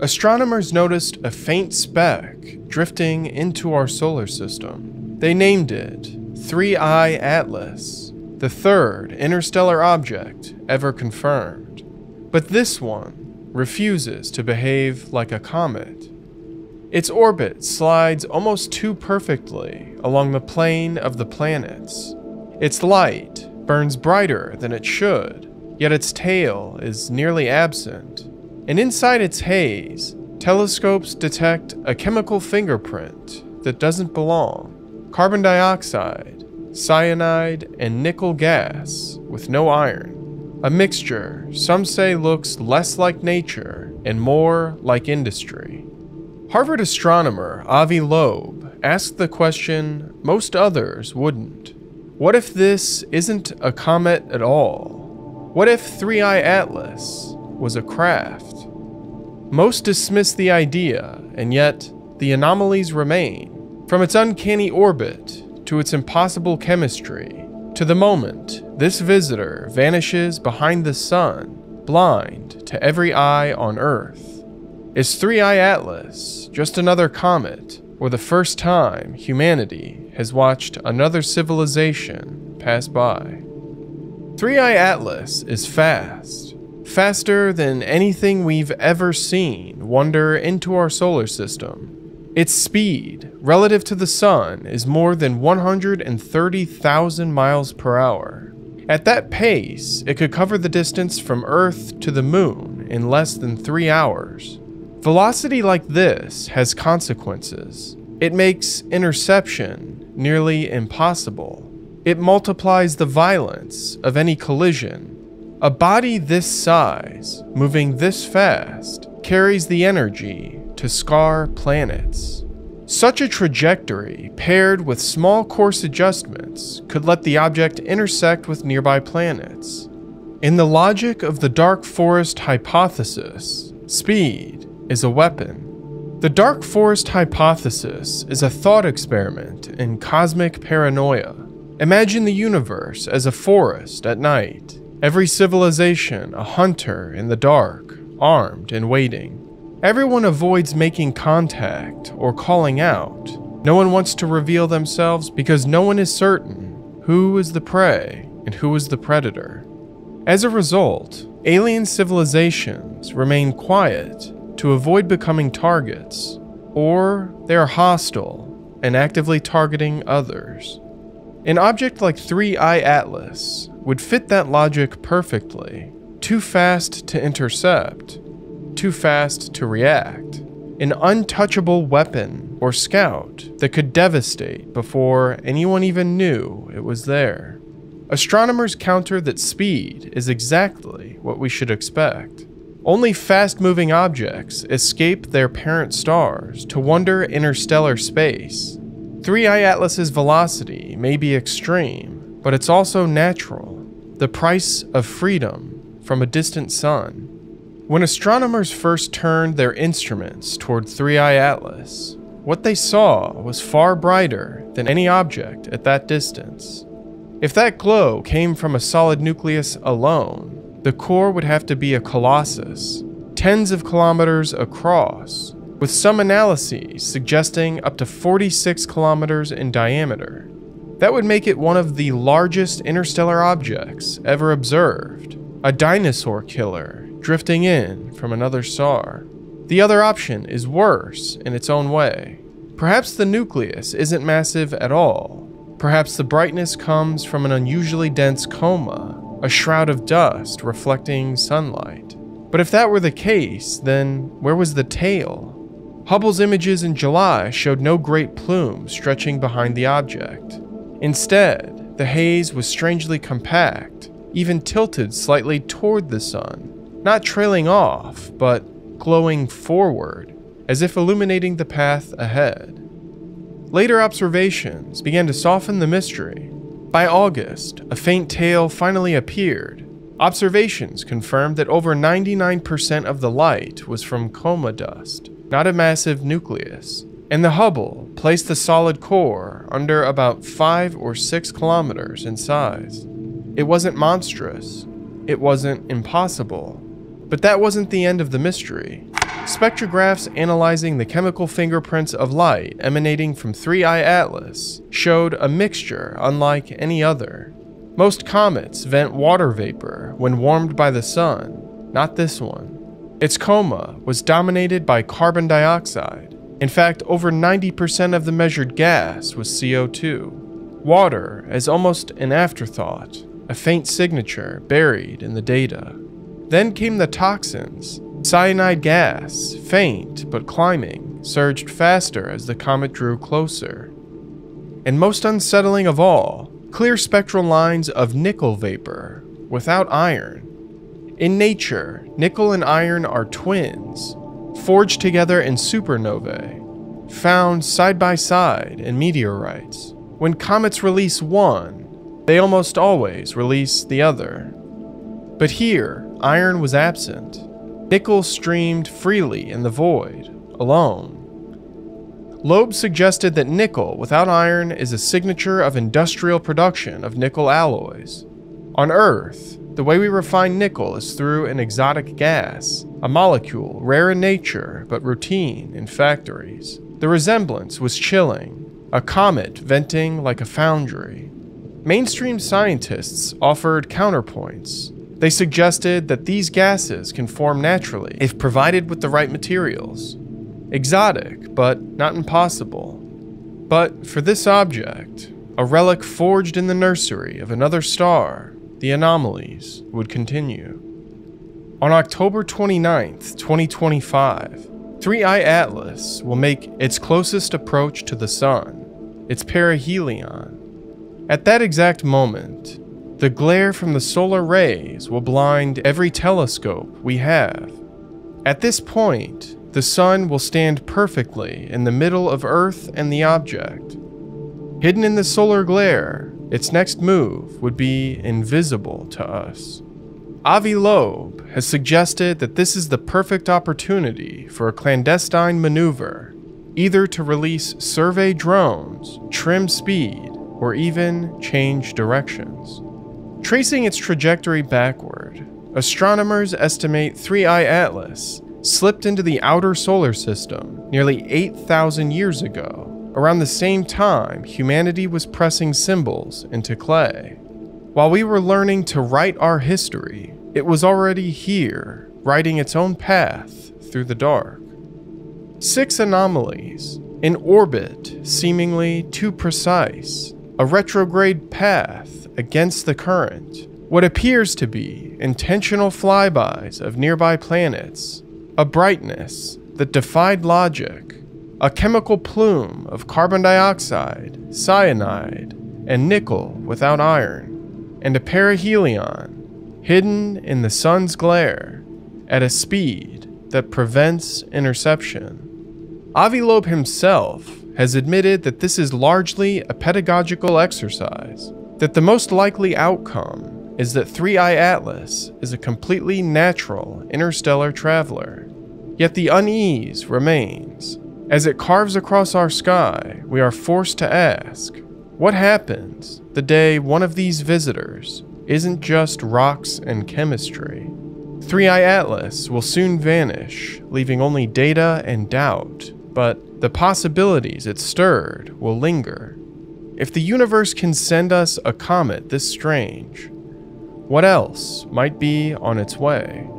astronomers noticed a faint speck drifting into our solar system. They named it 3I Atlas, the third interstellar object ever confirmed. But this one refuses to behave like a comet. Its orbit slides almost too perfectly along the plane of the planets. Its light burns brighter than it should, yet its tail is nearly absent. And inside its haze, telescopes detect a chemical fingerprint that doesn't belong carbon dioxide, cyanide, and nickel gas with no iron. A mixture some say looks less like nature and more like industry. Harvard astronomer Avi Loeb asked the question most others wouldn't. What if this isn't a comet at all? What if 3I Atlas was a craft? Most dismiss the idea, and yet the anomalies remain. From its uncanny orbit to its impossible chemistry, to the moment this visitor vanishes behind the sun, blind to every eye on Earth. Is Three I Atlas just another comet, or the first time humanity has watched another civilization pass by? Three I Atlas is fast, faster than anything we've ever seen wander into our solar system. Its speed, relative to the sun, is more than 130,000 miles per hour. At that pace, it could cover the distance from Earth to the moon in less than three hours. Velocity like this has consequences. It makes interception nearly impossible. It multiplies the violence of any collision. A body this size, moving this fast, carries the energy to scar planets. Such a trajectory, paired with small course adjustments, could let the object intersect with nearby planets. In the logic of the dark forest hypothesis, speed is a weapon. The dark forest hypothesis is a thought experiment in cosmic paranoia. Imagine the universe as a forest at night, every civilization a hunter in the dark, armed and waiting. Everyone avoids making contact or calling out. No one wants to reveal themselves because no one is certain who is the prey and who is the predator. As a result, alien civilizations remain quiet to avoid becoming targets, or they are hostile and actively targeting others. An object like 3I Atlas would fit that logic perfectly. Too fast to intercept, too fast to react. An untouchable weapon or scout that could devastate before anyone even knew it was there. Astronomers counter that speed is exactly what we should expect. Only fast moving objects escape their parent stars to wander interstellar space. 3I Atlas's velocity may be extreme, but it's also natural, the price of freedom from a distant sun. When astronomers first turned their instruments toward 3I Atlas, what they saw was far brighter than any object at that distance. If that glow came from a solid nucleus alone, the core would have to be a colossus, tens of kilometers across, with some analyses suggesting up to 46 kilometers in diameter. That would make it one of the largest interstellar objects ever observed, a dinosaur killer drifting in from another star. The other option is worse in its own way. Perhaps the nucleus isn't massive at all. Perhaps the brightness comes from an unusually dense coma, a shroud of dust reflecting sunlight. But if that were the case, then where was the tail? Hubble's images in July showed no great plume stretching behind the object. Instead, the haze was strangely compact, even tilted slightly toward the sun, not trailing off, but glowing forward, as if illuminating the path ahead. Later observations began to soften the mystery. By August, a faint tail finally appeared. Observations confirmed that over 99% of the light was from coma dust, not a massive nucleus, and the Hubble placed the solid core under about 5 or 6 kilometers in size. It wasn't monstrous, it wasn't impossible, but that wasn't the end of the mystery. spectrographs analyzing the chemical fingerprints of light emanating from 3I Atlas showed a mixture unlike any other. Most comets vent water vapor when warmed by the sun, not this one. Its coma was dominated by carbon dioxide. In fact, over 90% of the measured gas was CO2. Water as almost an afterthought, a faint signature buried in the data. Then came the toxins. Cyanide gas, faint but climbing, surged faster as the comet drew closer. And most unsettling of all, clear spectral lines of nickel vapor without iron in nature, nickel and iron are twins, forged together in supernovae, found side by side in meteorites. When comets release one, they almost always release the other. But here, iron was absent. Nickel streamed freely in the void, alone. Loeb suggested that nickel without iron is a signature of industrial production of nickel alloys. On Earth, the way we refine nickel is through an exotic gas, a molecule rare in nature but routine in factories. The resemblance was chilling, a comet venting like a foundry. Mainstream scientists offered counterpoints. They suggested that these gases can form naturally if provided with the right materials. Exotic, but not impossible. But for this object, a relic forged in the nursery of another star, the anomalies would continue. On October 29, 2025, 3I Atlas will make its closest approach to the Sun, its perihelion. At that exact moment, the glare from the solar rays will blind every telescope we have. At this point, the Sun will stand perfectly in the middle of Earth and the object. Hidden in the solar glare its next move would be invisible to us. Avi Loeb has suggested that this is the perfect opportunity for a clandestine maneuver, either to release survey drones, trim speed, or even change directions. Tracing its trajectory backward, astronomers estimate 3I Atlas slipped into the outer solar system nearly 8,000 years ago around the same time humanity was pressing symbols into clay. While we were learning to write our history, it was already here, writing its own path through the dark. Six anomalies, in orbit seemingly too precise, a retrograde path against the current, what appears to be intentional flybys of nearby planets, a brightness that defied logic a chemical plume of carbon dioxide, cyanide, and nickel without iron, and a perihelion hidden in the sun's glare at a speed that prevents interception. Avi Loeb himself has admitted that this is largely a pedagogical exercise, that the most likely outcome is that 3I Atlas is a completely natural interstellar traveler. Yet the unease remains. As it carves across our sky, we are forced to ask what happens the day one of these visitors isn't just rocks and chemistry? 3i Atlas will soon vanish, leaving only data and doubt, but the possibilities it stirred will linger. If the universe can send us a comet this strange, what else might be on its way?